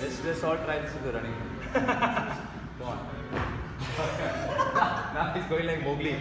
Let's let's all try this with the running. Come on. now he's going like Mowgli.